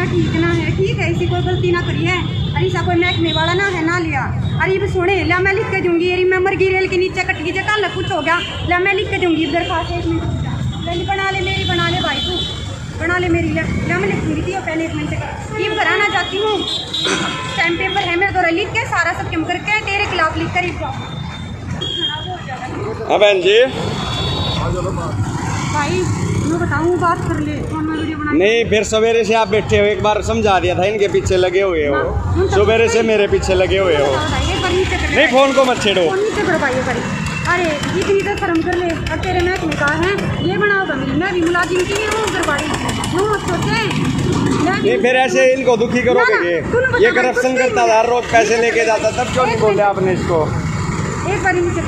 ना ठीक ना है। ठीक है इसी कोई गलती ना करी है। अरे ऐसा कोई महकमे वाला ना है ना लिया। अरे ये सुने लिया मैं लिख के दूँगी। अरे मैं मर गई रेल के नीचे कट गई कल कुछ हो गया। लिया मैं लिख के दूँगी दरखास्त एक मिनट। बना ले मेरी बना ले भाई तू। बना ले मेरी लिया मैं लिख दूँगी थी पहले एक मिनट ये कराना चाहती हूँ। स्टैम्प पेपर है मेरे द्वारा लिख के सारा सब कम करके तेरे खिलाफ लिख कर हाँ बहन जी। भाई मैं बताऊँ बात कर ले। नहीं फिर सवेरे से आप बैठे हो एक बार समझा दिया था इनके पीछे लगे हुए हो। सवेरे से मेरे पीछे लगे हुए हो। कर नहीं फ़ोन को मत छेड़ो। अरे इतनी तो शर्म कर ले और तेरे महकमे का है ये बनाओगा मेरी मैं भी मुलाजिम की हूँ दरबारी यूँ मत सोचे? मैं फिर ऐसे इनको दुखी करोगे ये ये करप्शन करता था हर रोज पैसे लेके जाता तब क्यों नहीं बोले आपने इसको? एक बार नीचे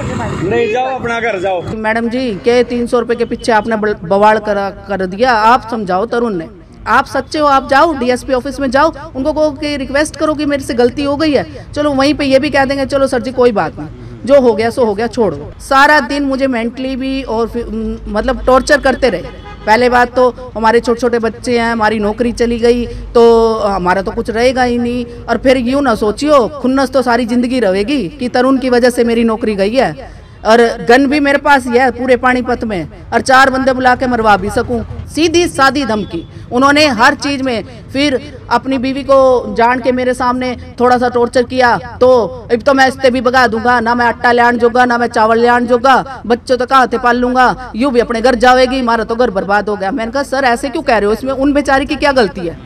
नहीं जाओ अपना घर जाओ। मैडम जी के तीन सौ रुपये के पीछे आपने बवाल करा कर दिया आप समझाओ तरुण ने। आप सच्चे हो आप जाओ डीएसपी ऑफ़िस में जाओ। उनको कहो कि रिक्वेस्ट करो कि मेरे से गलती हो गई है। चलो वहीं पे ये भी कह देंगे चलो सर जी कोई बात नहीं। जो हो गया सो हो गया छोड़ो। सारा दिन मुझे मेंटली भी और मतलब टॉर्चर करते रहे। पहले बात तो हमारे छोटे छोटे बच्चे हैं, हमारी नौकरी चली गई तो हमारा तो कुछ रहेगा ही नहीं। और फिर यूँ ना सोचियो, खुन्नस तो सारी ज़िंदगी रहेगी कि तरुण की वजह से मेरी नौकरी गई है। और गन भी मेरे पास ही है पूरे पानीपत में, और चार बंदे बुला के मरवा भी सकूँ। सीधी सादी धमकी। उन्होंने हर चीज़ में फिर अपनी बीवी को जान के मेरे सामने थोड़ा सा टॉर्चर किया। तो अब तो मैं इससे भी भगा दूँगा, ना मैं आटा लियान जोगा, ना मैं चावल लियान जोगा, बच्चों तो कहाँ थे पाल लूँगा? यू भी अपने घर जाएगी हमारा तो घर बर्बाद हो गया। मैंने कहा, सर, ऐसे क्यों कह रहे हो? इसमें उन बेचारी की क्या गलती है?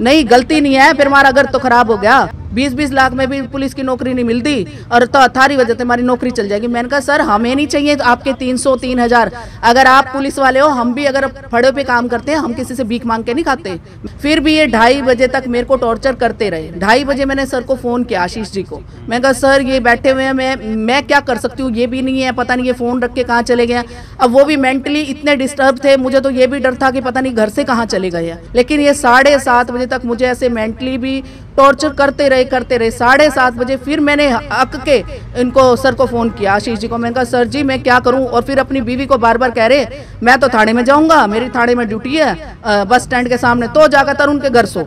नहीं, गलती नहीं है, फिर हमारा घर तो खराब हो गया। बीस बीस लाख में भी पुलिस की नौकरी नहीं मिलती और तो अथारी वजह से हमारी नौकरी चल जाएगी। मैंने कहा, सर, हमें नहीं चाहिए तो आपके तीन सौ, तीन हज़ार। अगर आप पुलिस वाले हो, हम भी अगर फड़े पे काम करते हैं, हम किसी से भीख मांग के नहीं खाते। फिर भी ये ढाई बजे तक मेरे को टॉर्चर करते रहे। ढाई बजे मैंने सर को फ़ोन किया, आशीष जी को। मैंने कहा, सर, ये बैठे हुए हैं, मैं मैं क्या कर सकती हूँ? ये भी नहीं है, पता नहीं ये फ़ोन रख के कहाँ चले गए अब वो भी मेंटली इतने डिस्टर्ब थे, मुझे तो ये भी डर था कि पता नहीं घर से कहाँ चले गए लेकिन ये साढ़े सात बजे तक मुझे ऐसे मेंटली भी टॉर्चर करते रहे करते रहे। साढ़े सात बजे फिर मैंने हक के इनको, सर को फ़ोन किया, आशीष जी को। मैंने कहा, सर जी, मैं क्या करूँ? और फिर अपनी बीवी को बार बार कह रहे, मैं तो थाने में जाऊँगा, मेरी थाने में ड्यूटी है बस स्टैंड के सामने तो जाकर तरुण के घर सो।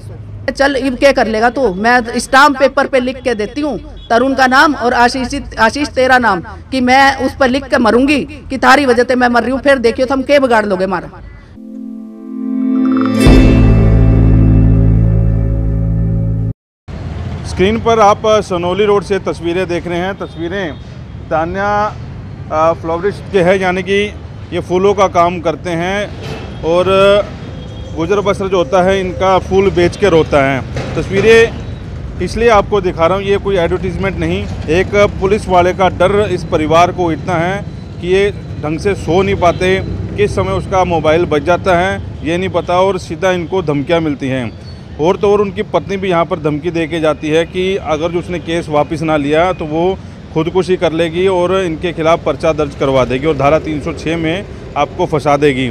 चल, इब क्या कर लेगा तू? मैं स्टाम्प पेपर पे लिख के देती हूँ तरुण का नाम और आशीष आशीष तेरा नाम, कि मैं उस पर लिख के मरूँगी, कि थारी वजह से मैं मर रही हूँ, फिर देखियो तुम के बिगाड़ लोगे मारा। स्क्रीन पर आप सनोली रोड से तस्वीरें देख रहे हैं। तस्वीरें तान्या फ्लोरिस्ट के हैं, यानी कि ये फूलों का काम करते हैं और गुजर बसर जो होता है, इनका फूल बेच कर होता है। तस्वीरें इसलिए आपको दिखा रहा हूँ, ये कोई एडवर्टीज़मेंट नहीं। एक पुलिस वाले का डर इस परिवार को इतना है कि ये ढंग से सो नहीं पाते, किस समय उसका मोबाइल बच जाता है, ये नहीं पता और सीधा इनको धमकियाँ मिलती हैं। और तो और उनकी पत्नी भी यहाँ पर धमकी दे के जाती है कि अगर जो उसने केस वापस ना लिया तो वो खुदकुशी कर लेगी और इनके खिलाफ पर्चा दर्ज करवा देगी और धारा 306 में आपको फंसा देगी।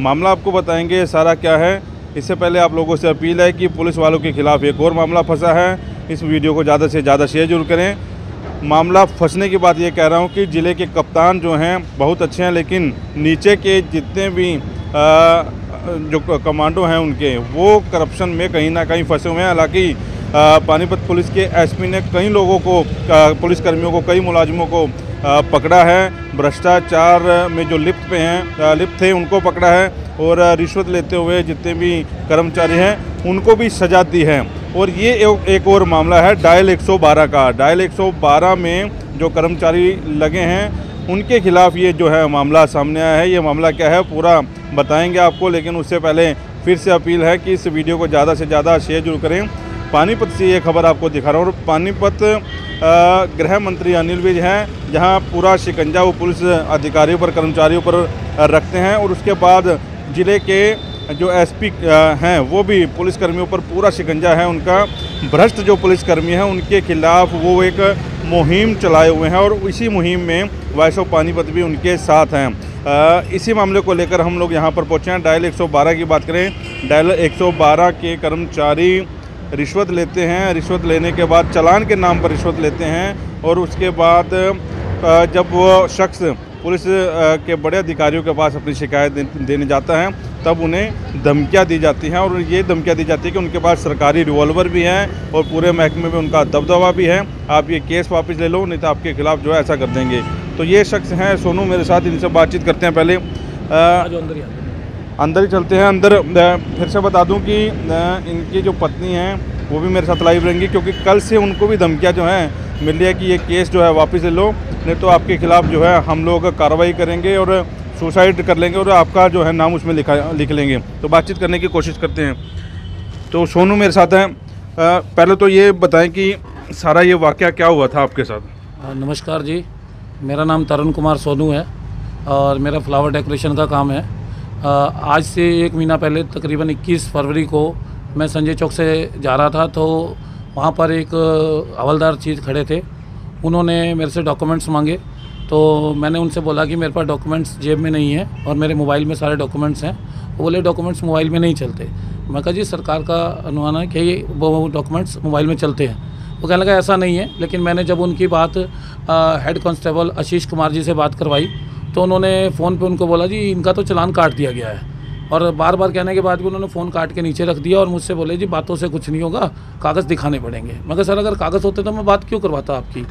मामला आपको बताएँगे सारा क्या है। इससे पहले आप लोगों से अपील है कि पुलिस वालों के खिलाफ एक और मामला फंसा है। इस वीडियो को ज़्यादा से ज़्यादा शेयर ज़रूर करें। मामला फंसने की बात ये कह रहा हूँ कि ज़िले के कप्तान जो हैं बहुत अच्छे हैं लेकिन नीचे के जितने भी आ, जो कमांडो हैं उनके, वो करप्शन में कहीं ना कहीं फंसे हुए हैं। हालाँकि पानीपत पुलिस के एसपी ने कई लोगों को पुलिस कर्मियों को, कई मुलाजिमों को पकड़ा है। भ्रष्टाचार में जो लिप्त पे हैं लिप्त थे, उनको पकड़ा है और रिश्वत लेते हुए जितने भी कर्मचारी हैं, उनको भी सजा दी है। और ये एक और मामला है, डायल 112 का। डायल 112 में जो कर्मचारी लगे हैं उनके खिलाफ ये जो है मामला सामने आया है। ये मामला क्या है, पूरा बताएँगे आपको, लेकिन उससे पहले फिर से अपील है कि इस वीडियो को ज़्यादा से ज़्यादा शेयर ज़रूर करें। पानीपत से ये खबर आपको दिखा रहा हूँ, और पानीपत गृह मंत्री अनिल विज हैं, जहाँ पूरा शिकंजा वो पुलिस अधिकारियों पर, कर्मचारियों पर रखते हैं, और उसके बाद ज़िले के जो एसपी हैं, वो भी पुलिसकर्मियों पर पूरा शिकंजा है उनका। भ्रष्ट जो पुलिसकर्मी हैं, उनके खिलाफ वो एक मुहिम चलाए हुए हैं और इसी मुहिम में वॉइस ऑफ़ पानीपत भी उनके साथ हैं। इसी मामले को लेकर हम लोग यहाँ पर पहुँचे हैं। डायल 112 की बात करें, डायल 112 के कर्मचारी रिश्वत लेते हैं। रिश्वत लेने के बाद चलान के नाम पर रिश्वत लेते हैं और उसके बाद जब वो शख्स पुलिस के बड़े अधिकारियों के पास अपनी शिकायत देने जाता है तब उन्हें धमकियाँ दी जाती हैं और ये धमकियाँ दी जाती है कि उनके पास सरकारी रिवॉल्वर भी हैं और पूरे महकमे में उनका दबदबा भी है। आप ये केस वापस ले लो नहीं तो आपके खिलाफ जो है ऐसा कर देंगे। तो ये शख्स हैं सोनू मेरे साथ इनसे बातचीत करते हैं पहले। अ, अंदर ही चलते हैं अंदर फिर से बता दूँ कि इनकी जो पत्नी हैं वो भी मेरे साथ लाइव रहेंगी क्योंकि कल से उनको भी धमकियाँ जो हैं मिल रही है कि ये केस जो है वापस ले लो नहीं तो आपके खिलाफ जो है हम लोग कार्रवाई करेंगे और सुसाइड कर लेंगे और आपका जो है नाम उसमें लिखा, लिख लेंगे। तो बातचीत करने की कोशिश करते हैं। तो सोनू मेरे साथ हैं। पहले तो ये बताएँ कि सारा ये वाक़ क्या हुआ था आपके साथ? नमस्कार जी। मेरा नाम तरुण कुमार सोनू है और मेरा फ्लावर डेकोरेशन का काम है। आज से एक महीना पहले, तकरीबन 21 फरवरी को मैं संजय चौक से जा रहा था तो वहाँ पर एक हवलदार चीज़ खड़े थे। उन्होंने मेरे से डॉक्यूमेंट्स मांगे। तो मैंने उनसे बोला कि मेरे पास डॉक्यूमेंट्स जेब में नहीं है और मेरे मोबाइल में सारे डॉक्यूमेंट्स हैं। वो बोले डॉक्यूमेंट्स मोबाइल में नहीं चलते। मैं कहा, जी, सरकार का अनुमान है कि वो डॉक्यूमेंट्स मोबाइल में चलते हैं। वो कहने लगा, ऐसा नहीं है। लेकिन मैंने जब उनकी बात हेड कांस्टेबल आशीष कुमार जी से बात करवाई तो उन्होंने फ़ोन पे उनको बोला, जी, इनका तो चलान काट दिया गया है। और बार बार कहने के बाद भी उन्होंने फ़ोन काट के नीचे रख दिया और मुझसे बोले, जी, बातों से कुछ नहीं होगा, कागज़ दिखाने पड़ेंगे। मैं कहा, सर, अगर कागज़ होते तो मैं बात क्यों करवाता आपकी?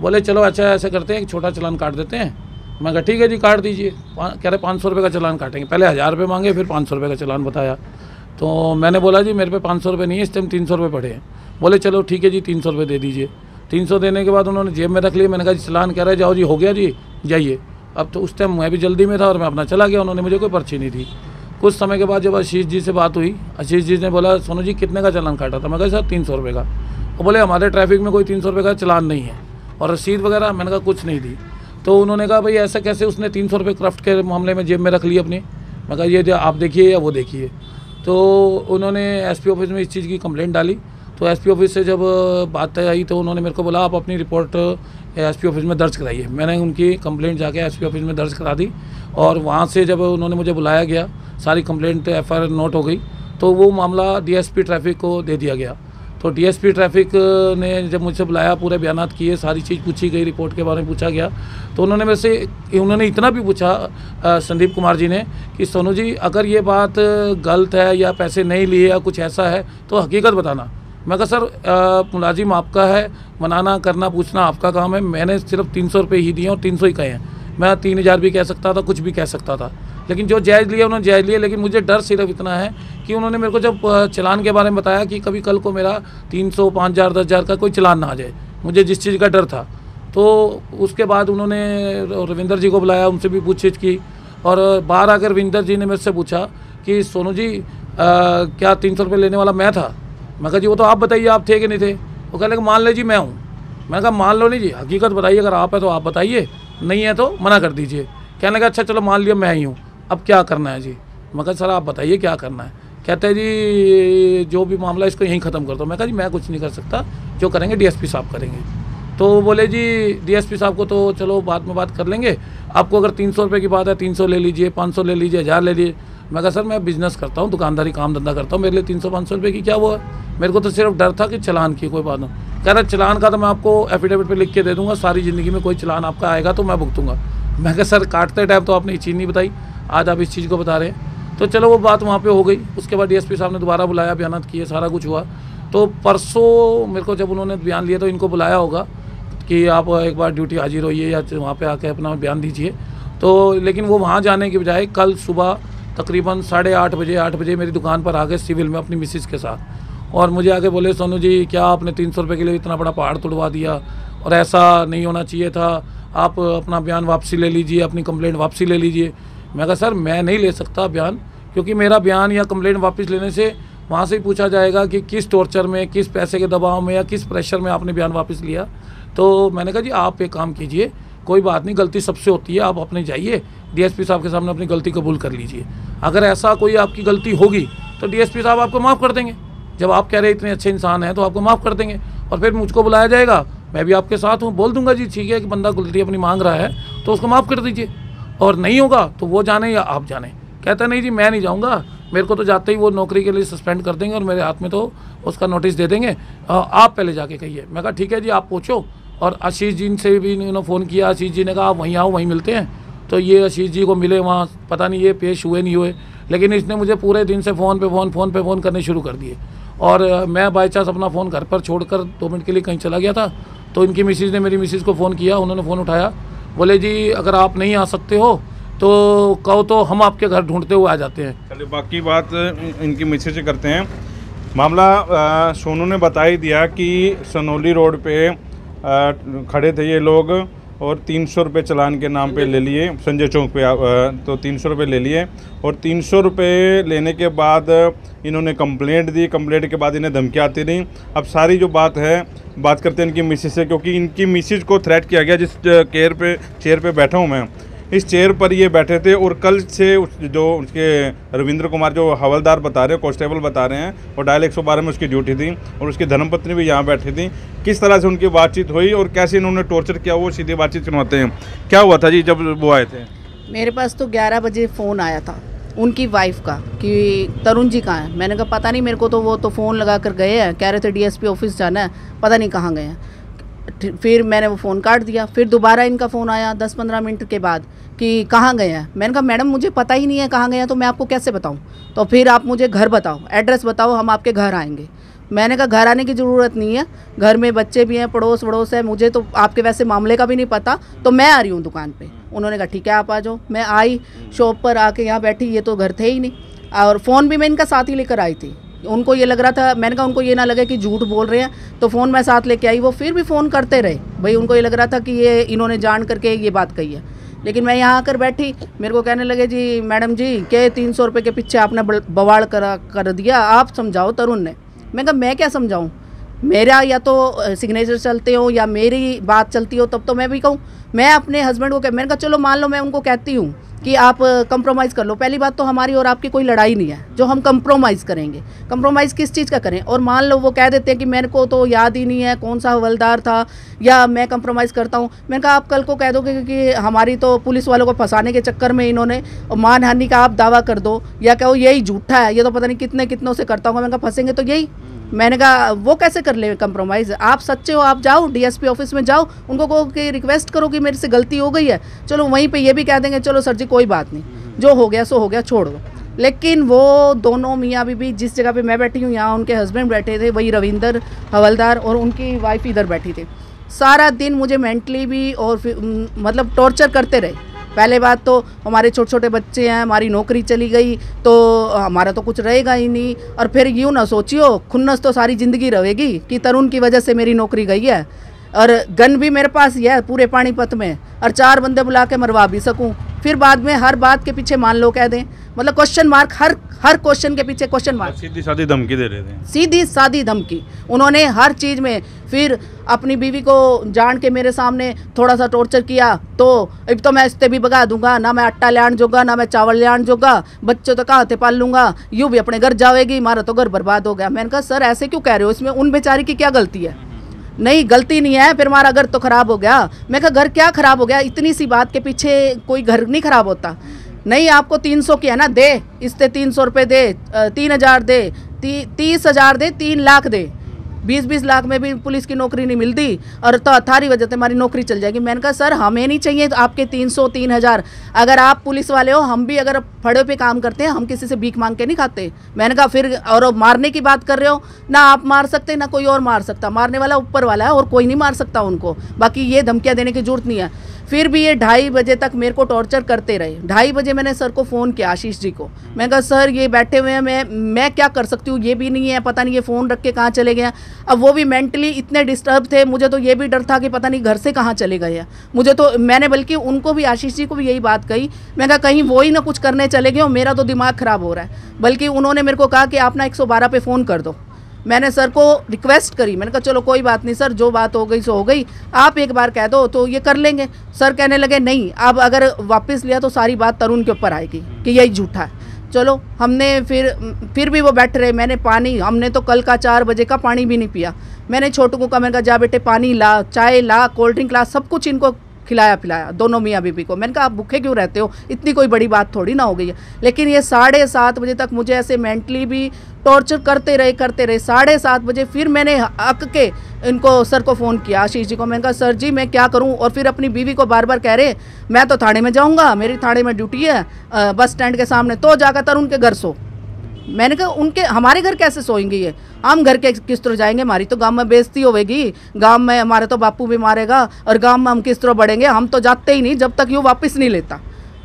बोले, चलो अच्छा ऐसे करते हैं, एक छोटा चलान काट देते हैं। मैं कहा, ठीक है जी, काट दीजिए। कह रहे, पाँच सौ रुपये का चलान काटेंगे। पहले हज़ार रुपये मांगे, फिर पाँच सौ रुपये का चलान बताया। तो मैंने बोला, जी, मेरे पे पाँच सौ रुपये नहीं है, इस टाइम तीन सौ रुपये पड़े हैं। बोले, चलो, ठीक है जी, तीन सौ रुपये दे दीजिए। तीन सौ देने के बाद उन्होंने जेब में रख लिया मैंने कहा, जी, चलान कह रहे जाओ जी, हो गया जी, जाइए। अब तो उस टाइम मैं भी जल्दी में था और मैं अपना चला गया, उन्होंने मुझे कोई पर्ची नहीं दी। कुछ समय के बाद जब आशीष जी से बात हुई, आशीष जी ने बोला, सोनू जी, कितने का चलान काटा था? मैं कहा, सर, तीन सौ रुपये का। वो बोले, हमारे ट्रैफ़िक में कोई तीन सौ रुपये का चलान नहीं है। और रसीद वगैरह मैंने कहा, कुछ नहीं दी। तो उन्होंने कहा, भाई, ऐसा कैसे उसने तीन सौ रुपये क्राफ्ट के मामले में जेब में रख ली अपनी? मैं कहा, ये आप देखिए या वो देखिए। तो उन्होंने एसपी ऑफ़िस में इस चीज़ की कंप्लेंट डाली। तो एसपी ऑफ़िस से जब बात आई तो उन्होंने मेरे को बोला, आप अपनी रिपोर्ट एसपी ऑफ़िस में दर्ज कराइए। मैंने उनकी कंप्लेंट जाके एसपी ऑफ़िस में दर्ज करा दी और वहाँ से जब उन्होंने मुझे बुलाया गया, सारी कंप्लेंट एफआईआर नोट हो गई तो वो मामला डीएसपी ट्रैफ़िक को दे दिया गया। तो डीएसपी ट्रैफ़िक ने जब मुझसे बुलाया, पूरे बयानात किए, सारी चीज़ पूछी गई रिपोर्ट के बारे में पूछा गया तो उन्होंने मेरे से, उन्होंने इतना भी पूछा संदीप कुमार जी ने, कि सोनू जी, अगर ये बात गलत है या पैसे नहीं लिए या कुछ ऐसा है तो हकीकत बताना। मैं कहा, सर मुलाजिम आपका है, मनाना, करना, पूछना आपका काम है, मैंने सिर्फ़ तीन सौ रुपये ही दिए और तीन सौ ही कहे हैं। मैं तीन हज़ार भी कह सकता था, कुछ भी कह सकता था। लेकिन जो जायज़ लिया उन्होंने जायज़ लिया लेकिन मुझे डर सिर्फ़ इतना है कि उन्होंने मेरे को जब चलान के बारे में बताया कि कभी कल को मेरा तीन सौ पाँच हज़ार दस हज़ार का कोई चलान ना आ जाए। मुझे जिस चीज़ का डर था। तो उसके बाद उन्होंने रविंदर जी को बुलाया उनसे भी पूछताछ की और बाहर आकर रविंदर जी ने मेरे से पूछा कि सोनू जी अ, क्या तीन सौ रुपये लेने वाला मैं था? मैं कहा जी वो तो आप बताइए आप थे कि नहीं थे? वो कह लगे मान ले जी मैं हूँ। मैंने कहा मान लो नहीं जी हकीकत बताइए अगर आप है तो आप बताइए नहीं है तो मना कर दीजिए। कहने का अच्छा चलो मान लिया मैं ही हूँ। अब क्या करना है जी? मैं कहा सर, आप बताइए क्या करना है? कहते हैं जी, जो भी मामला इसको यहीं ख़त्म कर दो। मैं कहा जी, मैं कुछ नहीं कर सकता। जो करेंगे, डीएसपी साहब करेंगे। तो बोले, जी, डीएसपी साहब को तो चलो, बाद में बात कर लेंगे। आपको अगर तीन सौ रुपये की बात है, तीन सौ ले लीजिए, पाँच सौ ले लीजिए, हज़ार ले लीजिए। मैं कहा, सर, मैं बिज़नेस करता हूँ, दुकानदारी, काम धंधा करता हूँ। मेरे लिए तीन सौ, पाँच सौ रुपये की क्या वो है? मेरे को तो सिर्फ़ डर था कि चलान की कोई बात नहीं कह रहा, चलान का तो मैं आपको एफिडेविट पे लिख के दे दूँगा, सारी ज़िंदगी में कोई चलान आपका आएगा तो मैं भुगतूँगा। मैं कहा, सर, काटते टाइम तो आपने ये चीज़ नहीं बताई। आज आप इस चीज़ को बता रहे हैं। तो चलो, वो बात वहाँ पे हो गई। उसके बाद डीएसपी साहब ने दोबारा बुलाया बयान किए, सारा कुछ हुआ। तो परसों मेरे को जब उन्होंने बयान लिया तो इनको बुलाया होगा कि आप एक बार ड्यूटी हाजिर होइए या वहाँ पे आके अपना बयान दीजिए। तो लेकिन वो वहाँ जाने के बजाय कल सुबह तकरीबन साढ़े आठ बजे आठ बजे मेरी दुकान पर आ गए सिविल में अपनी मिसिस के साथ। और मुझे आके बोले, सोनू जी, क्या आपने तीन सौ रुपये के लिए इतना बड़ा पहाड़ तुड़वा दिया? और ऐसा नहीं होना चाहिए था। आप अपना बयान वापसी ले लीजिए, अपनी कंप्लेंट वापसी ले लीजिए। मैं कहा, सर, मैं नहीं ले सकता बयान, क्योंकि मेरा बयान या कंप्लेंट वापस लेने से वहाँ से ही पूछा जाएगा कि किस टॉर्चर में, किस पैसे के दबाव में या किस प्रेशर में आपने बयान वापस लिया। तो मैंने कहा, जी, आप एक काम कीजिए, कोई बात नहीं, गलती सबसे होती है, आप अपने जाइए डीएसपी साहब के सामने अपनी गलती कबूल कर लीजिए। अगर ऐसा कोई आपकी गलती होगी तो डीएसपी साहब आपको माफ़ कर देंगे। जब आप कह रहे इतने अच्छे इंसान हैं तो आपको माफ़ कर देंगे, और फिर मुझको बुलाया जाएगा, मैं भी आपके साथ हूँ, बोल दूँगा, जी, ठीक है, कि बंदा गलती अपनी मांग रहा है तो उसको माफ़ कर दीजिए। और नहीं होगा तो वो जाने या आप जाने। कहता नहीं जी, मैं नहीं जाऊँगा। मेरे को तो जाते ही वो नौकरी के लिए सस्पेंड कर देंगे और मेरे हाथ में तो उसका नोटिस दे देंगे। आप पहले जाके कहिए। मैं कहा, ठीक है जी, आप पूछो। और आशीष जी से भी इन्होंने फ़ोन किया। आशीष जी ने कहा, आप वहीं आओ, वहीं मिलते हैं। तो ये आशीष जी को मिले वहाँ। पता नहीं, ये पेश हुए, नहीं हुए। लेकिन इसने मुझे पूरे दिन से फ़ोन पे फ़ोन फ़ोन पे फ़ोन करने शुरू कर दिए। और मैं बाई चांस अपना फ़ोन घर पर छोड़कर दो मिनट के लिए कहीं चला गया था। तो इनकी मिसिज़ ने मेरी मिसिज़ को फ़ोन किया। उन्होंने फ़ोन उठाया। बोले जी अगर आप नहीं आ सकते हो तो कहो तो हम आपके घर ढूंढते हुए आ जाते हैं। चलिए बाकी बात इनकी मिसेज करते हैं। मामला सोनू ने बता ही दिया कि सनोली रोड पे आ, खड़े थे ये लोग। और तीन सौ रुपये चलान के नाम पे ले लिए, संजय चौक पे तो तीन सौ रुपये ले लिए। और तीन सौ रुपये लेने के बाद इन्होंने कंप्लेंट दी कंप्लेंट के बाद इन्हें धमकी आती रही। अब सारी जो बात है, बात करते हैं इनकी मिसिज से, क्योंकि इनकी मिसिज को थ्रेट किया गया, जिस केयर पे चेयर पे बैठा हूँ मैं। इस चेयर पर ये बैठे थे और कल से जो उसके रविंद्र कुमार जो हवलदार बता रहे हैं कॉन्स्टेबल बता रहे हैं, और डायल 112 में उसकी ड्यूटी थी, और उसकी धर्मपत्नी भी यहाँ बैठी थी। किस तरह से उनकी बातचीत हुई और कैसे इन्होंने टॉर्चर किया, वो सीधी बातचीत सुनवाते हैं। क्या हुआ था जी जब वो आए थे? मेरे पास तो 11 बजे फ़ोन आया था, उनकी वाइफ का, कि तरुण जी कहाँ हैं? मैंने कहा, पता नहीं मेरे को तो वो तो फ़ोन लगा कर गए हैं, कह रहे थे डीएसपी ऑफ़िस जाना है, पता नहीं कहाँ गए हैं। फिर मैंने वो फ़ोन काट दिया, फिर दोबारा इनका फ़ोन आया दस पंद्रह मिनट के बाद कि कहाँ गए हैं? मैंने कहा, मैडम, मुझे पता ही नहीं है कहाँ गए हैं तो मैं आपको कैसे बताऊँ? तो फिर आप मुझे घर बताओ, एड्रेस बताओ, हम आपके घर आएँगे। मैंने कहा, घर आने की ज़रूरत नहीं है, घर में बच्चे भी हैं पड़ोस वड़ोस है, मुझे तो आपके वैसे मामले का भी नहीं पता तो मैं आ रही हूँ दुकान पे। उन्होंने कहा, ठीक है, आप आ जाओ, मैं आई, शॉप पर आके यहाँ बैठी, ये तो घर थे ही नहीं। और फ़ोन भी मैं इनका साथ ही लेकर आई थी। उनको ये लग रहा था, मैंने कहा, उनको ये ना लगे कि झूठ बोल रहे हैं। तो फ़ोन मैं साथ लेके आई, वो फिर भी फ़ोन करते रहे। भाई, उनको ये लग रहा था कि ये, इन्होंने जान करके ये बात कही है। लेकिन मैं यहाँ आकर बैठी, मेरे को कहने लगे, जी, मैडम जी, के तीन सौ रुपये के पीछे आपने बवाड़ करा, कर दिया, आप समझाओ तरुण ने। मैं कहा, मैं क्या समझाऊँ? मेरा या तो सिग्नेचर चलते हो या मेरी बात चलती हो, तब तो मैं भी कहूँ, मैं अपने हस्बैंड को कह, मैंने कहा, चलो मान लो, मैं उनको कहती हूँ कि आप कंप्रोमाइज़ कर लो। पहली बात तो हमारी और आपकी कोई लड़ाई नहीं है, जो हम कंप्रोमाइज़ करेंगे। कंप्रोमाइज़ किस चीज़ का करें? और मान लो वो कह देते हैं कि मेरे को तो याद ही नहीं है कौन सा हवलदार था, या मैं कंप्रोमाइज़ करता हूँ। मैंने कहा, आप कल को कह दोगे कि हमारी तो पुलिस वालों को फंसाने के चक्कर में इन्होंने मानहानि का आप दावा कर दो, या कहो, यही झूठा है, ये तो पता नहीं कितने कितनों से करता हूँ मैंने कहा, फंसेंगे तो यही। मैंने कहा, वो कैसे कर ले कंप्रोमाइज़ आप सच्चे हो, आप जाओ डीएसपी ऑफ़िस में जाओ, उनको कहो कि रिक्वेस्ट करो कि मेरे से गलती हो गई है। चलो वहीं पे ये भी कह देंगे, चलो सर जी, कोई बात नहीं। जो हो गया, सो हो गया, छोड़ दो। लेकिन वो दोनों मियाँ बीबी जिस जगह पे मैं बैठी हूँ, यहाँ उनके हस्बैंड बैठे थे, वही रविंदर हवलदार और उनकी वाइफ इधर बैठी थी। सारा दिन मुझे मेंटली भी और मतलब टॉर्चर करते रहे। पहले बात तो हमारे छोटे छोटे बच्चे हैं, हमारी नौकरी चली गई तो हमारा तो कुछ रहेगा ही नहीं। और फिर यूँ ना सोचियो, खुन्नस तो सारी ज़िंदगी रहेगी कि तरुण की वजह से मेरी नौकरी गई है। और गन भी मेरे पास ही है पूरे पानीपत में, और चार बंदे बुला के मरवा भी सकूँ। फिर बाद में हर बात के पीछे मान लो कह दें। मतलब क्वेश्चन मार्क हर हर क्वेश्चन के पीछे क्वेश्चन मार्क सीधी सादी धमकी दे रहे थे। सीधी सादी धमकी। उन्होंने हर चीज़ में फिर अपनी बीवी को जान के मेरे सामने थोड़ा सा टॉर्चर किया। तो अब तो मैं इससे भी भगा दूँगा ना मैं आटा लियान जोगा ना मैं चावल लियान जोगा बच्चों तो कहाँ पाल लूँगा? यूँ भी अपने घर जाएगी मारा तो घर बर्बाद हो गया। मैंने कहा सर ऐसे क्यों कह रहे हो? इसमें उन बेचारी की क्या गलती है? नहीं गलती नहीं है फिर हमारा घर तो खराब हो गया। मैं कहा घर क्या खराब हो गया? इतनी सी बात के पीछे कोई घर नहीं खराब होता। नहीं आपको तीन सौ की है ना दे इससे तीन सौ रुपये दे तीन हज़ार दे ती, तीस हज़ार दे तीन लाख दे। बीस बीस लाख में भी पुलिस की नौकरी नहीं मिलती और तो अथारी वजह से हमारी नौकरी चल जाएगी। मैंने कहा, सर, हमें नहीं चाहिए तो आपके तीन सौ, तीन हज़ार। अगर आप पुलिस वाले हो, हम भी अगर फड़े पे काम करते हैं, हम किसी से भीख मांग के नहीं खाते। मैंने कहा, फिर और मारने की बात कर रहे हो, ना आप मार सकते, ना कोई और मार सकता। मारने वाला ऊपर वाला है और कोई नहीं मार सकता उनको। बाकी ये धमकियाँ देने की ज़रूरत नहीं है। फिर भी ये ढाई बजे तक मेरे को टॉर्चर करते रहे। ढाई बजे मैंने सर को फ़ोन किया, आशीष जी को। मैं कहा सर ये बैठे हुए हैं, मैं मैं क्या कर सकती हूँ? ये भी नहीं है, पता नहीं ये फ़ोन रख के कहाँ चले गए अब वो भी मेंटली इतने डिस्टर्ब थे, मुझे तो ये भी डर था कि पता नहीं घर से कहाँ चले गए हैं। मुझे तो मैंने बल्कि उनको भी, आशीष जी को भी यही बात कही। मैं कहा, कहीं वो ही ना कुछ करने चले गए मेरा तो दिमाग ख़राब हो रहा है। बल्कि उन्होंने मेरे को कहा कि आप ना एक सौ बारह पे फ़ोन कर दो। मैंने सर को रिक्वेस्ट करी। मैंने कहा, चलो, कोई बात नहीं सर, जो बात हो गई, सो हो गई। आप एक बार कह दो तो ये कर लेंगे। सर कहने लगे, नहीं, अब अगर वापस लिया तो सारी बात तरुण के ऊपर आएगी, कि यही झूठा है। चलो, हमने फिर फिर भी वो बैठ रहे। मैंने पानी, हमने तो कल का चार बजे का पानी भी नहीं पिया। मैंने छोटू को कहा, मैंने कहा, जा बेटे, पानी ला, चाय ला, कोल्ड ड्रिंक ला, सब कुछ इनको खिलाया पिलाया, दोनों मियाँ बीबी को। मैंने कहा, आप भूखे क्यों रहते हो? इतनी कोई बड़ी बात थोड़ी ना हो गई है। लेकिन ये साढ़े सात बजे तक मुझे ऐसे मेंटली भी टॉर्चर करते रहे करते रहे। साढ़े सात बजे फिर मैंने अक के इनको, सर को फ़ोन किया, आशीष जी को। मैंने कहा, सर जी, मैं क्या करूँ? और फिर अपनी बीवी को बार बार कह रहे, मैं तो थाने में जाऊँगा, मेरी थाने में ड्यूटी है बस स्टैंड के सामने तो जाकर तरुण के घर सो। मैंने कहा, उनके, हमारे घर कैसे सोएँगे ये? हम घर के किस तरह जाएँगे? हमारी तो गाँव में बेइज्जती होगी गाँव में हमारे तो बापू भी मारेगा और गाँव में हम किस तरह बढ़ेंगे? हम तो जाते ही नहीं, जब तक ये वापस नहीं लेता।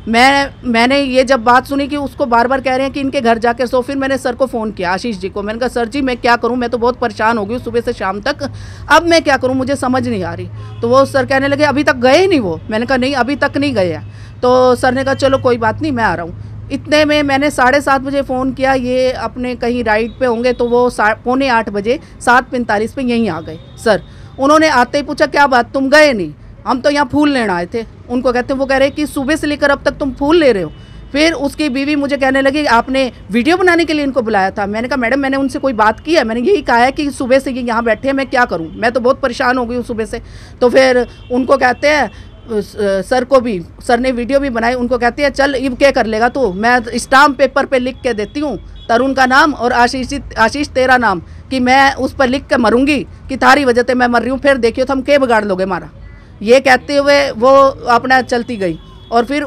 मैं, मैंने ये जब बात सुनी कि उसको बार बार कह रहे हैं कि इनके घर जाके सो, फिर मैंने सर को फ़ोन किया, आशीष जी को। मैंने कहा, सर जी, मैं क्या करूँ? मैं तो बहुत परेशान हो गई सुबह से शाम तक। अब मैं क्या करूँ? मुझे समझ नहीं आ रही। तो वो सर कहने लगे, अभी तक गए नहीं वो? मैंने कहा, नहीं, अभी तक नहीं गए हैं। तो सर ने कहा, चलो, कोई बात नहीं, मैं आ रहा हूँ। इतने में मैंने साढ़े सात बजे फ़ोन किया, ये अपने कहीं राइड पे होंगे तो वो पौने आठ बजे, सात पैंतालीस पे यहीं आ गए। सर, उन्होंने आते ही पूछा, क्या बात, तुम गए नहीं? हम तो यहाँ फूल लेने आए थे। उनको कहते वो कह रहे कि सुबह से लेकर अब तक तुम फूल ले रहे हो। फिर उसकी बीवी मुझे कहने लगी, आपने वीडियो बनाने के लिए इनको बुलाया था? मैंने कहा, मैडम, मैंने उनसे कोई बात की है? मैंने यही कहा है कि सुबह से ये यहाँ बैठे हैं, मैं क्या करूँ? मैं तो बहुत परेशान हो गई हूँ सुबह से। तो फिर उनको कहते हैं सर को भी, सर ने वीडियो भी बनाई, उनको कहती है, चल इब क्या कर लेगा तू? मैं स्टाम्प पेपर पे लिख के देती हूँ, तरुण का नाम और आशीष आशीष तेरा नाम, कि मैं उस पर लिख के मरूँगी, कि तारी वजह से मैं मर रही हूँ, फिर देखियो तुम के बिगाड़ लोगे, मारा। ये कहते हुए वो अपना चलती गई। और फिर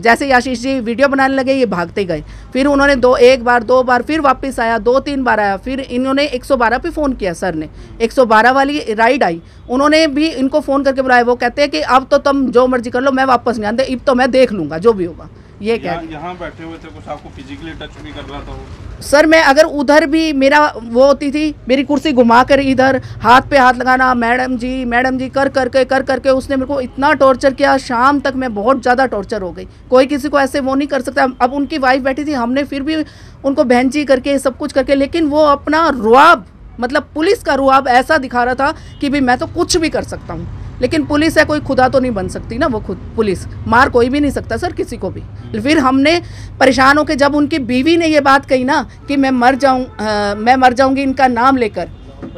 जैसे आशीष जी वीडियो बनाने लगे, ये भागते गए। फिर उन्होंने दो, एक बार, दो बार, फिर वापस आया, दो, तीन बार आया। फिर इन्होंने 112 पे फ़ोन किया सर ने। 112 वाली राइड आई। उन्होंने भी इनको फ़ोन करके बुलाया। वो कहते हैं कि अब तो तुम जो मर्ज़ी कर लो, मैं वापस नहीं आते इब तो मैं देख लूँगा, जो भी होगा। ये कह यहाँ यहाँ बैठे हुए थे कुछ आपको फिजिकली टच भी कर रहा था वो सर मैं अगर उधर भी मेरा वो होती थी मेरी कुर्सी घुमा कर इधर हाथ पे हाथ लगाना मैडम जी मैडम जी कर करके कर करके कर उसने मेरे को इतना टॉर्चर किया शाम तक मैं बहुत ज़्यादा टॉर्चर हो गई। कोई किसी को ऐसे वो नहीं कर सकता। अब उनकी वाइफ बैठी थी हमने फिर भी उनको बहन जी करके सब कुछ करके लेकिन वो अपना रुआब मतलब पुलिस का रुआब ऐसा दिखा रहा था कि भाई मैं तो कुछ भी कर सकता हूँ। लेकिन पुलिस है कोई खुदा तो नहीं बन सकती ना वो खुद पुलिस। मार कोई भी नहीं सकता सर किसी को भी। फिर हमने परेशान होकर जब उनकी बीवी ने ये बात कही ना कि मैं मर जाऊँ मैं मर जाऊँगी इनका नाम लेकर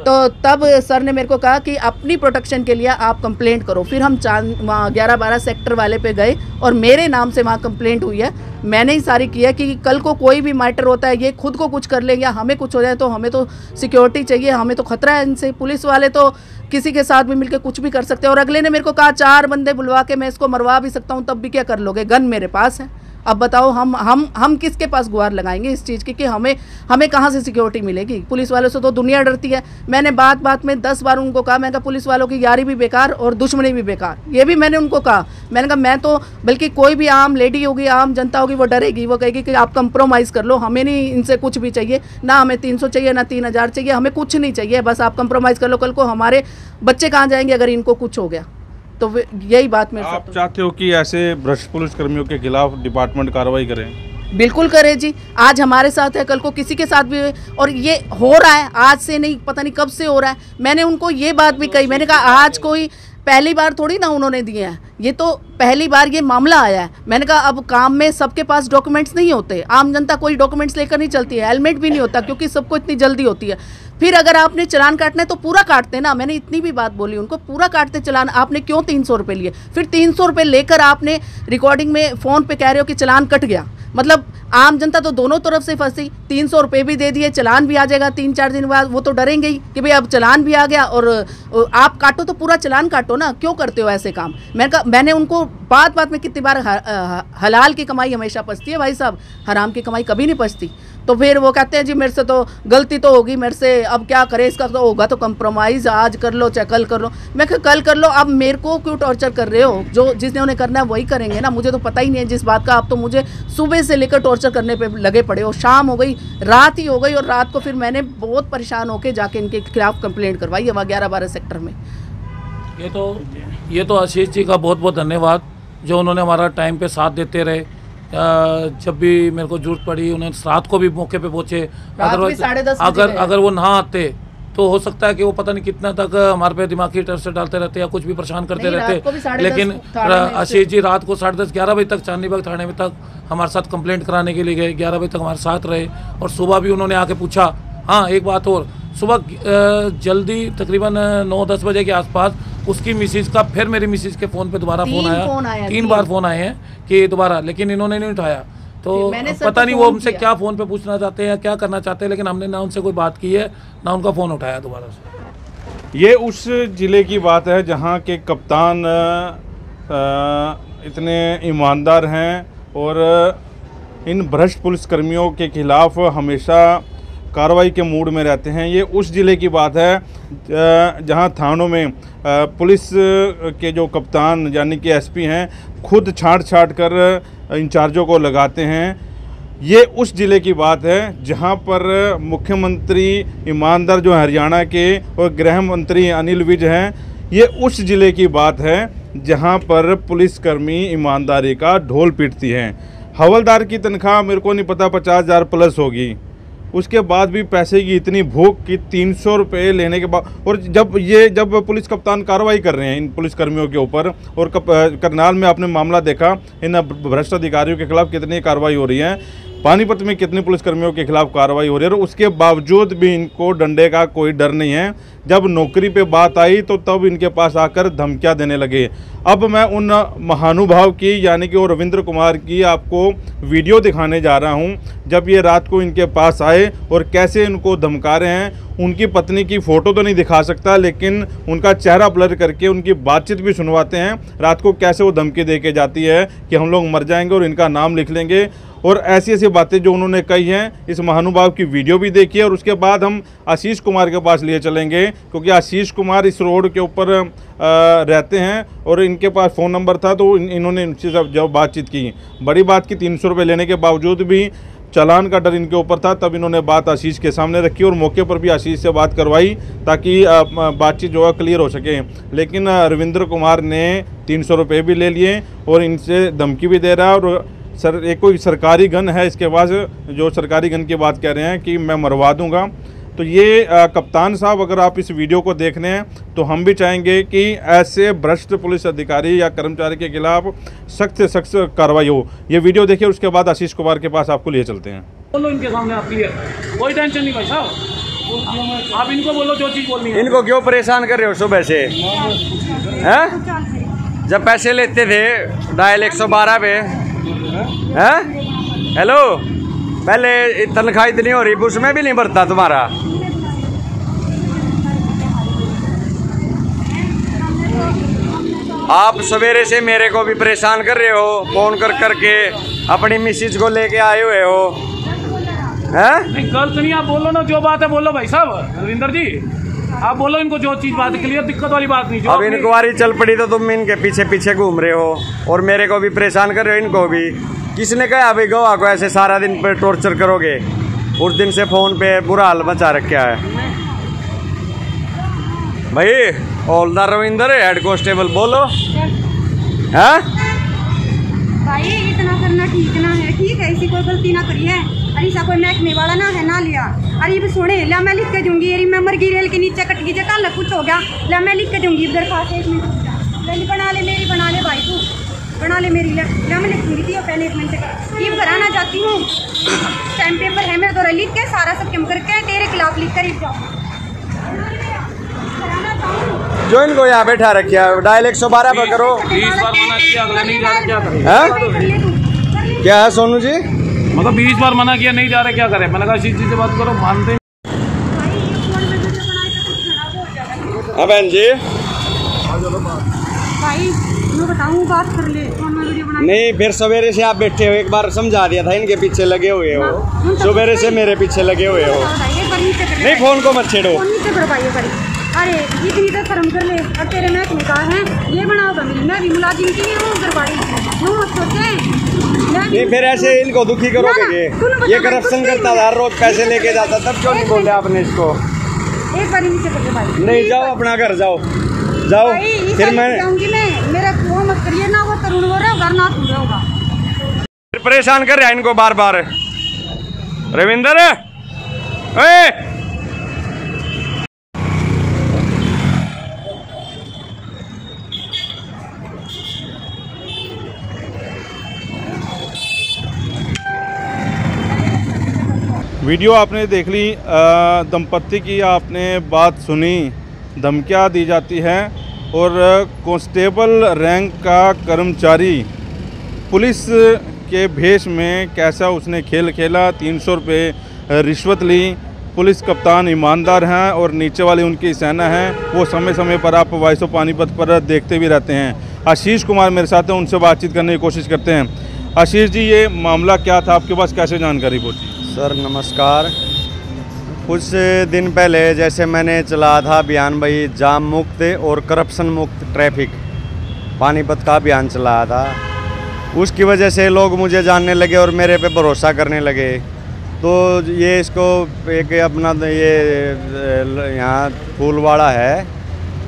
तो तब सर ने मेरे को कहा कि अपनी प्रोटेक्शन के लिए आप कंप्लेंट करो। फिर हम चाँद वहाँ ग्यारह बारह सेक्टर वाले पे गए और मेरे नाम से वहाँ कंप्लेंट हुई है। मैंने ही सारी की है कि कल को कोई भी मैटर होता है, ये खुद को कुछ कर लेंगे या हमें कुछ हो जाए तो हमें तो सिक्योरिटी चाहिए, हमें तो खतरा है इनसे। पुलिस वाले तो किसी के साथ भी मिलकर कुछ भी कर सकते हैं। और अगले ने मेरे को कहा, चार बंदे बुलवा के मैं इसको मरवा भी सकता हूँ, तब भी क्या कर लोगे? गन मेरे पास है। अब बताओ, हम हम हम किसके पास गुहार लगाएँगे इस चीज़ की कि हमें हमें कहाँ से सिक्योरिटी मिलेगी? पुलिस वालों से तो दुनिया डरती है। मैंने बात बात में दस बार उनको कहा, मैंने कहा, पुलिस वालों की यारी भी बेकार और दुश्मनी भी बेकार। ये भी मैंने उनको कहा। मैंने कहा, मैं तो बल्कि कोई भी आम लेडी होगी, आम जनता होगी, वो डरेगी। वो कहेगी कि आप कंप्रोमाइज़ कर लो। हमें नहीं इनसे कुछ भी चाहिए। ना हमें तीन सौ चाहिए, ना तीन हज़ार चाहिए। हमें कुछ नहीं चाहिए। बस आप कंप्रोमाइज़ कर लो। कल को हमारे बच्चे कहाँ जाएँगे अगर इनको कुछ हो गया? तो यही बात मेरे आप चाहते हो कि ऐसे भ्रष्ट पुलिस कर्मियों के खिलाफ डिपार्टमेंट कार्रवाई करें? बिल्कुल करे जी। आज हमारे साथ है कल को किसी के साथ भी और ये हो रहा है आज से नहीं पता नहीं कब से हो रहा है। मैंने उनको ये बात भी कही मैंने कहा आज कोई पहली बार थोड़ी ना उन्होंने दिए हैं। ये तो पहली बार ये मामला आया है। मैंने कहा अब काम में सबके पास डॉक्यूमेंट्स नहीं होते। आम जनता कोई डॉक्यूमेंट्स लेकर नहीं चलती है हेलमेट भी नहीं होता क्योंकि सबको इतनी जल्दी होती है। फिर अगर आपने चलान काटना है तो पूरा काटते ना। मैंने इतनी भी बात बोली, उनको पूरा काटते चलान। आपने क्यों तीन सौ रुपये लिए? फिर तीन सौ रुपये लेकर आपने रिकॉर्डिंग में फ़ोन पे कह रहे हो कि चलान कट गया। मतलब आम जनता तो दोनों तरफ़ से फंसी। तीन सौ रुपये भी दे दिए, चलान भी आ जाएगा तीन चार दिन बाद। वो तो डरेंगे ही कि भाई अब चलान भी आ गया और आप काटो तो पूरा चलान काटो ना। क्यों करते हो ऐसे काम? मैंने कहा, मैंने उनको बात बात में कितनी बार हलाल की कमाई हमेशा पचती है भाई साहब। हराम की कमाई कभी नहीं पचती तो फिर वो कहते हैं, जी, मेरे से तो गलती तो होगी, मेरे से अब क्या करें, इसका तो होगा तो कंप्रोमाइज़ आज कर लो, चाहे कल कर लो। मैं कल कर लो, अब मेरे को क्यों टॉर्चर कर रहे हो? जो जिसने उन्हें करना है, वही करेंगे ना। मुझे तो पता ही नहीं है जिस बात का। आप तो मुझे सुबह से लेकर टॉर्चर करने पर लगे पड़े हो। शाम हो गई, रात ही हो गई और रात को फिर मैंने बहुत परेशान होकर जाके इनके खिलाफ कंप्लेंट करवाई है, वहाँ ग्यारह बारह सेक्टर में। ये तो ये तो आशीष जी का बहुत बहुत धन्यवाद, जो उन्होंने हमारा टाइम पे साथ देते रहे। जब भी मेरे को ज़रूरत पड़ी उन्हें रात को भी मौके पे पहुँचे। बजे अगर अगर वो ना आते तो हो सकता है कि वो पता नहीं कितना तक हमारे पे दिमागी टर्चर डालते रहते या कुछ भी परेशान करते को रहते लेकिन आशीष जी रात को साढ़े दस ग्यारह बजे तक चांदनी बाग थाने में तक हमारे साथ कंप्लेंट कराने के लिए गए। ग्यारह बजे तक हमारे साथ रहे और सुबह भी उन्होंने आके पूछा हाँ एक बात और। सुबह जल्दी तकरीबन नौ दस बजे के आसपास उसकी मिसिज का फिर मेरी मिसिज के फ़ोन पे दोबारा फ़ोन आया। फ़ोन आया, तीन। बार फ़ोन आए हैं कि दोबारा लेकिन इन्होंने नहीं उठाया। तो पता नहीं वो हमसे क्या। फ़ोन पे पूछना चाहते हैं क्या करना चाहते हैं लेकिन हमने ना उनसे कोई बात की है ना उनका फ़ोन उठाया दोबारा से। ये उस ज़िले की बात है जहाँ के कप्तान इतने ईमानदार हैं और इन भ्रष्ट पुलिसकर्मियों के खिलाफ हमेशा कार्रवाई के मूड में रहते हैं। ये उस ज़िले की बात है जहाँ थानों में पुलिस के जो कप्तान यानी कि एसपी हैं, खुद छांट छांट कर इंचार्जों को लगाते हैं। ये उस ज़िले की बात है, जहाँ पर मुख्यमंत्री ईमानदार जो हरियाणा के और गृह मंत्री अनिल विज हैं, ये उस ज़िले की बात है, जहाँ पर पुलिसकर्मी ईमानदारी का ढोल पीटती हैं। हवलदार की तनख्वाह मेरे को नहीं पता, पचास हज़ार प्लस होगी। उसके बाद भी पैसे की इतनी भूख कि तीन सौ रुपये लेने के बाद, और जब ये, जब पुलिस कप्तान कार्रवाई कर रहे हैं इन पुलिसकर्मियों के ऊपर, और करनाल में आपने मामला देखा, इन भ्रष्ट अधिकारियों के खिलाफ कितनी कार्रवाई हो रही है, पानीपत में कितने पुलिसकर्मियों के खिलाफ कार्रवाई हो रही है, और उसके बावजूद भी इनको डंडे का कोई डर नहीं है जब नौकरी पे बात आई तो तब इनके पास आकर धमकियाँ देने लगे। अब मैं उन महानुभाव की, यानी कि वो रविंद्र कुमार की आपको वीडियो दिखाने जा रहा हूँ। जब ये रात को इनके पास आए और कैसे इनको धमका रहे हैं, उनकी पत्नी की फ़ोटो तो नहीं दिखा सकता, लेकिन उनका चेहरा ब्लर करके उनकी बातचीत भी सुनवाते हैं। रात को कैसे वो धमकी दे के जाती है कि हम लोग मर जाएँगे और इनका नाम लिख लेंगे। और ऐसी ऐसी बातें जो उन्होंने कही हैं इस महानुभाव की वीडियो भी देखी है और उसके बाद हम आशीष कुमार के पास लिए चलेंगे क्योंकि आशीष कुमार इस रोड के ऊपर रहते हैं और इनके पास फ़ोन नंबर था तो इन, इन्होंने इनसे जब बातचीत की। बड़ी बात की तीन सौ लेने के बावजूद भी चालान का डर इनके ऊपर था तब इन्होंने बात आशीष के सामने रखी और मौके पर भी आशीष से बात करवाई ताकि बातचीत जो है क्लियर हो सके। लेकिन रविंद्र कुमार ने तीन सौ रुपये भी ले लिए और इनसे धमकी भी दे रहा है और सर एक कोई सरकारी गन है इसके पास जो सरकारी गन की बात कह रहे हैं कि मैं मरवा दूँगा। तो ये अ, कप्तान साहब अगर आप इस वीडियो को देख रहे हैं तो हम भी चाहेंगे कि ऐसे भ्रष्ट पुलिस अधिकारी या कर्मचारी के खिलाफ सख्त से सख्त कार्रवाई हो। ये वीडियो देखिए उसके बाद आशीष कुमार के पास आपको लिए चलते हैं। बोलो इनके सामने आप क्लियर कोई टेंशन नहीं भाई साहब। आप इनको बोलो जो चीज़ बोलनी है। इनको क्यों परेशान कर रहे हो सुबह से? हैं? जब पैसे लेते थे डायल एक सौ बारह पे। हैं? हेलो पहले तनख्वाह इतनी हो रही उसमें भी नहीं बढ़ता तुम्हारा। आप सवेरे से मेरे को भी परेशान कर रहे हो, फ़ोन कर करके अपनी मिसिज को लेके आए हुए हो। हैं? गलत नहीं, आप बोलो ना, जो बात है बोलो भाई साहब, रविंदर जी। आप बोलो इनको जो चीज़ बात क्लियर दिक्कत वाली बात नहीं जो अब इंक्वायरी चल पड़ी तो तुम इनके पीछे पीछे घूम रहे हो और मेरे को भी परेशान कर रहे हो इनको भी। किसने कहा अभी गवाह को ऐसे सारा दिन पे टॉर्चर करोगे? उस दिन से फ़ोन पे बुरा हाल मचा रखा है। भाई हौलदार रविंदर हेड कॉन्स्टेबल बोलो। हैं? भाई इतना करना ठीक ना है। ठीक है इसी कोई गलती ना करी है अरे ऐसा कोई महकमे वाला ना है ना लिया। अरे ये सुने ला मैं लिख के दूँगी। अरे मैं मरगी रेल के नीचे कट गई जे कल कुछ हो गया। ला मैं लिख के दूँगी दरखास्त एक मिनट। बना ले मेरी बना ले भाई तू। बना ले मेरी ले। मैं लिखूँगी थी पहले एक मिनट से। ये कराना चाहती हूँ। स्टैम्प पेपर है मेरे द्वारा लिख के सारा सब कम करके तेरे खिलाफ लिख कर ही जाऊँ। कराना जो इनको यहाँ बैठा रखा है डायल एक सौ बारह पर करो। बीस बार मना किया अगला नहीं हैं? तू क्या है सोनू जी? मतलब बीस बार मना किया नहीं जा रहे क्या करे? मैंने कहा इसी चीज़ से बात करो मानते नहीं। भाई ये फ़ोन में वीडियो बनाए तो कुछ खराब हो। जाएगा हाँ बहन जी। भाई मैं बताऊँ बात कर ले फ़ोन में वीडियो बना नहीं फिर सवेरे से आप बैठे हो एक बार समझा दिया था इनके पीछे लगे हुए हो। सवेरे से मेरे पीछे लगे हुए हो। नहीं फ़ोन को मत छेड़ो। फ़ोन नीचे करो भाई। ये भाई अरे इतनी तो शर्म कर ले और तेरे महकमे का है ये बनाओगा मेरी मैं भी मुलाजिम की हूँ उधर भाई यूँ मत सोचे? मैं नहीं फिर ऐसे इनको दुखी करोगे ये ये करप्शन करता था रोज पैसे लेके जाता तब क्यों नहीं बोले आपने इसको? एक बार नीचे भाई। नहीं जाओ अपना घर जाओ। जाओ। फिर मैं जाऊँगी मैं। मेरा वो मत करिए ना वो तरुण हो रहा होगा ना तू होगा। फिर परेशान कर रहा है इनको बार बार रविंदर ए! वीडियो आपने देख ली दंपत्ति की आपने बात सुनी, धमकियाँ दी जाती हैं और कांस्टेबल रैंक का कर्मचारी पुलिस के भेष में कैसा उसने खेल खेला, तीन सौ रुपये रिश्वत ली, पुलिस कप्तान ईमानदार हैं और नीचे वाली उनकी सेना है, वो समय समय पर आप वॉइस पानीपत पर देखते भी रहते हैं। आशीष कुमार मेरे साथ हैं, उनसे बातचीत करने की कोशिश करते हैं। आशीष जी, ये मामला क्या था? आपके पास कैसे जानकारी पहुँची? सर नमस्कार। कुछ दिन पहले जैसे मैंने चलाया था अभियान भाई, जाम मुक्त और करप्शन मुक्त ट्रैफ़िक। पानीपत का अभियान चलाया था। उसकी वजह से लोग मुझे जानने लगे और मेरे पे भरोसा करने लगे। तो ये इसको एक अपना ये, यहाँ फूलवाड़ा है।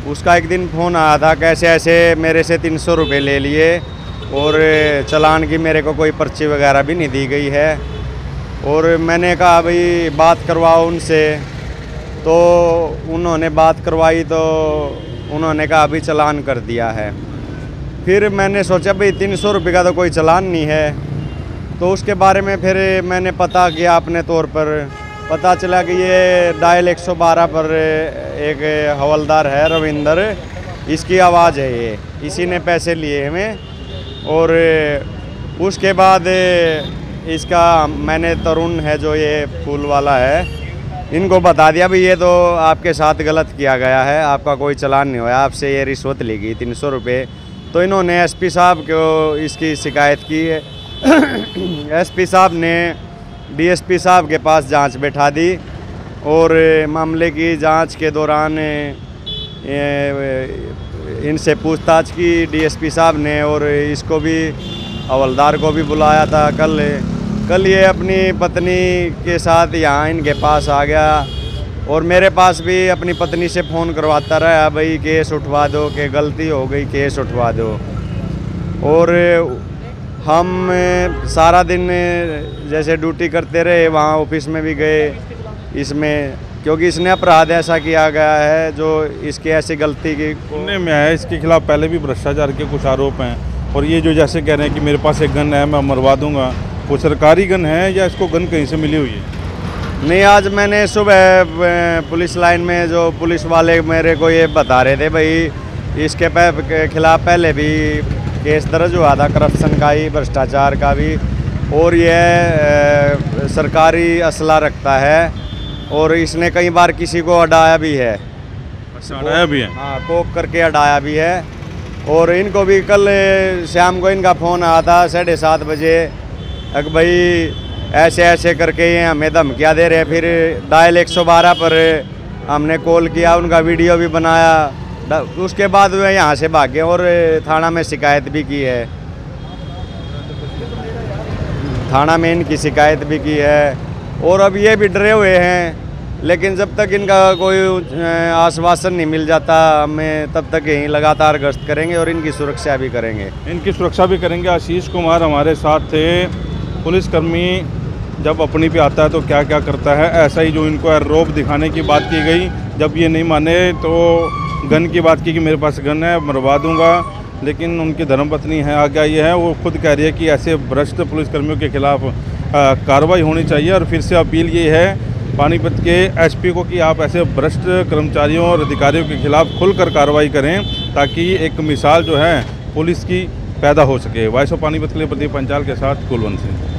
उसका एक दिन फ़ोन आया था, कैसे ऐसे मेरे से तीन सौ रुपये ले लिए और चलान की मेरे को कोई पर्ची वगैरह भी नहीं दी गई है। और मैंने कहा, भाई, बात करवाओ उनसे। तो उन्होंने बात करवाई तो उन्होंने कहा, अभी चलान कर दिया है। फिर मैंने सोचा, भाई, तीन सौ रुपये का तो कोई चलान नहीं है। तो उसके बारे में फिर मैंने पता किया अपने तौर पर। पता चला कि ये डायल 112 पर एक हवलदार है, रविंदर। इसकी आवाज़ है ये। इसी ने पैसे लिए हमें और उसके बाद इसका मैंने तरुण है जो ये फूल वाला है, इनको बता दिया। भी ये तो आपके साथ गलत किया गया है, आपका कोई चलान नहीं हुआ आपसे ये रिश्वत ली गई तीन सौ रुपये। तो इन्होंने एसपी साहब को इसकी शिकायत की है। एसपी साहब ने डीएसपी साहब के पास जाँच बैठा दी और मामले की जाँच के दौरान इनसे पूछताछ की डीएसपी साहब ने और इसको भी हवलदार को भी बुलाया था, कल कल ये अपनी पत्नी के साथ यहाँ इनके पास आ गया और मेरे पास भी अपनी पत्नी से फ़ोन करवाता रहा, भाई, केस उठवा दो, के गलती हो गई, केस उठवा दो। और हम सारा दिन जैसे ड्यूटी करते रहे, वहाँ ऑफ़िस में भी गए इसमें, क्योंकि इसने अपराध ऐसा किया गया है, जो इसके ऐसी गलती की में आया, इसके खिलाफ पहले भी भ्रष्टाचार के कुछ आरोप हैं। और ये जो जैसे कह रहे हैं कि मेरे पास एक गन है मैं मरवा दूँगा। वो सरकारी गन है या इसको गन कहीं से मिली हुई है? नहीं आज मैंने सुबह पुलिस लाइन में जो पुलिस वाले मेरे को ये बता रहे थे भाई इसके खिलाफ पहले भी केस दर्ज हुआ था करप्शन का ही भ्रष्टाचार का भी। और यह सरकारी असला रखता है और इसने कई बार किसी को अडाया भी है। अच्छा अडाया भी है? हाँ कोक करके अडाया भी है। और इनको भी कल शाम को इनका फ़ोन आया था, साढ़े सात बजे। अगर भाई, ऐसे ऐसे करके ये हमें धमकिया दे रहे फिर डायल 112 पर हमने कॉल किया, उनका वीडियो भी बनाया। उसके बाद वे यहाँ से भागे और थाना में शिकायत भी की है। थाना में इनकी शिकायत भी की है। और अब ये भी डरे हुए हैं। लेकिन जब तक इनका कोई आश्वासन नहीं मिल जाता, हमें तब तक यहीं लगातार गश्त करेंगे और इनकी सुरक्षा भी करेंगे। इनकी सुरक्षा भी करेंगे। आशीष कुमार हमारे साथ थे। पुलिसकर्मी जब अपनी पे आता है तो क्या क्या करता है? ऐसा ही जो इनको रोप दिखाने की बात की गई। जब ये नहीं माने तो गन की बात की कि मेरे पास गन है, मरवा दूँगा। लेकिन उनकी धर्मपत्नी है आज्ञा ये है। वो खुद कह रही है कि ऐसे भ्रष्ट पुलिसकर्मियों के खिलाफ कार्रवाई होनी चाहिए और फिर से अपील ये है पानीपत के एसपी को कि आप ऐसे भ्रष्ट कर्मचारियों और अधिकारियों के खिलाफ खुलकर कार्रवाई करें ताकि एक मिसाल जो है, पुलिस की पैदा हो सके। वाइस ऑफ़ पानीपत के लिए प्रदीप पंचाल के साथ कुलवंत सिंह।